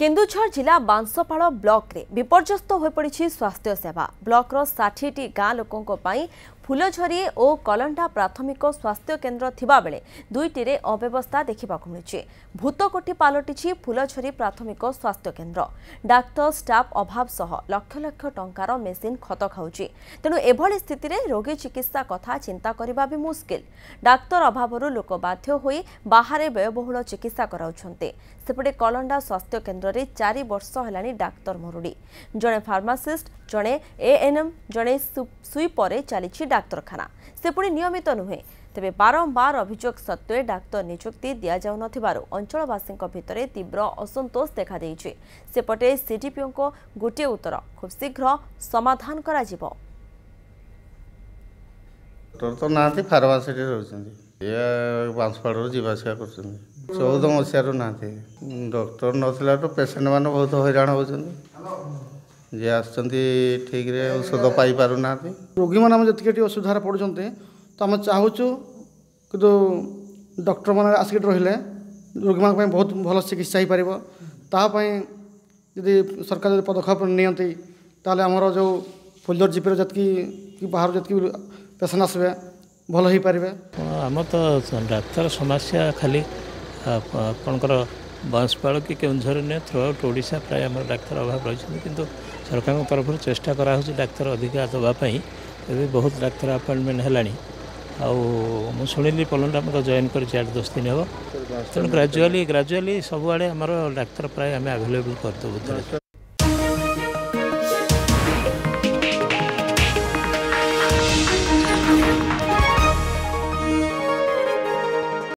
କେନ୍ଦୁଝର ଜିଲ୍ଲା ବାଂଶପାଳ ବ୍ଲକରେ ବିପର୍ଯ୍ୟସ୍ତ ହୋଇପଡ଼ିଛି ସ୍ୱାସ୍ଥ୍ୟସେବା ବ୍ଲକର ଷାଠିଏଟି ଗାଁ ଲୋକଙ୍କ ପାଇଁ ফুলঝরি ও কলন্ডা প্রাথমিক স্বাস্থ্য কেন্দ্র থাকা বেড়ে দুইটি অব্যবস্থা দেখা মিলুছে ভূতকোটি পালটিছি ফুলঝরি প্রাথমিক স্বাস্থ্য কেন্দ্র ডাক্তার স্টাফ অভাব সহ লক্ষ লক্ষ টঙ্কার মেসিন খত খাউছে তেমন এভাবে স্থিতিরে রোগী চিকিৎসা কথা চিন্তা করা বি মুশকিল ডাক্তার অভাবর লোক বাধ্য হয়ে বাহারে ব্যয়বহুল চিকিৎসা করাচ্ছেন সেপটে কলন্ডা স্বাস্থ্য কেন্দ্রে চারি বর্ষ হল ଡାକ୍ତର মরুড়ি ଜଣେ ଫାର୍ମାସିଷ୍ଟ ଜଣେ এএনএম ଜଣେ সুইপরে ଚାଲିଛି ডাক্তার ডাক্তারখানা সে পুড়ি নিয়মিত নুহে তবে বারম্বার অভিযোগ সত্ত্বে ডাক্তার নিযুক্তি দিয়া যাও নথিবার অঞ্চলবাসী ভিতরে তীব্র অসন্তোষ দেখা দেছে সেপটে সিডিপিও গোটিয়ে উত্তর খুব শীঘ্র সমাধান করা যাব ডক্টর তো নাহাতে ফার্মাসিটি রয়েছে ইয়ে বাঁশপাড় যা আসা করছেন চৌদ মশিয়ার নাহাতে ডক্টর নথিলা তো পেসেন্ট মানে বহুত হইরাণ হচ্ছেন ଯିଏ ଆସୁଛନ୍ତି ଠିକ୍ରେ ଔଷଧ ପାଇପାରୁନାହାନ୍ତି ରୋଗୀମାନେ ଆମେ ଯେତିକି ଏଠି ଅସୁବିଧାରେ ପଡ଼ୁଛନ୍ତି ତ ଆମେ ଚାହୁଁଛୁ କିନ୍ତୁ ଡକ୍ଟରମାନେ ଆସିକି ରହିଲେ ରୋଗୀମାନଙ୍କ ପାଇଁ ବହୁତ ଭଲ ଚିକିତ୍ସା ହୋଇପାରିବ ତାହା ପାଇଁ ଯଦି ସରକାର ଯଦି ପଦକ୍ଷେପ ନିଅନ୍ତି ତାହେଲେ ଆମର ଯେଉଁ ଫୁଲଝର ଜିପିର ଯେତିକି କି ବାହାରୁ ଯେତିକି ପେସେଣ୍ଟ ଆସିବେ ଭଲ ହୋଇପାରିବେ ଆମର ତ ଡାକ୍ତର ସମସ୍ୟା ଖାଲି ଆପଣଙ୍କର ବଂଶପାଳ କି କେଉଁଝର ନୁହେଁ ଥ୍ରୁ ଆଉଟ୍ ଓଡ଼ିଶା ପ୍ରାୟ ଆମର ଡାକ୍ତର ଅଭାବ ରହିଛନ୍ତି କିନ୍ତୁ ସରକାରଙ୍କ ତରଫରୁ ଚେଷ୍ଟା କରାହେଉଛି ଡାକ୍ତର ଅଧିକା ଦେବା ପାଇଁ ଏବେ ବହୁତ ଡାକ୍ତର ଆପଏଣ୍ଟମେଣ୍ଟ ହେଲାଣି ଆଉ ମୁଁ ଶୁଣିଲି ପଲଣ୍ଡ ଆମର ଜଏନ୍ କରିଛି ଆଠ ଦଶ ଦିନ ହେବ ତେଣୁ ଗ୍ରାଜୁଆଲି ଗ୍ରାଜୁଆଲି ସବୁଆଡ଼େ ଆମର ଡାକ୍ତର ପ୍ରାୟ ଆମେ ଆଭେଲେବୁଲ୍ କରିଦେବୁ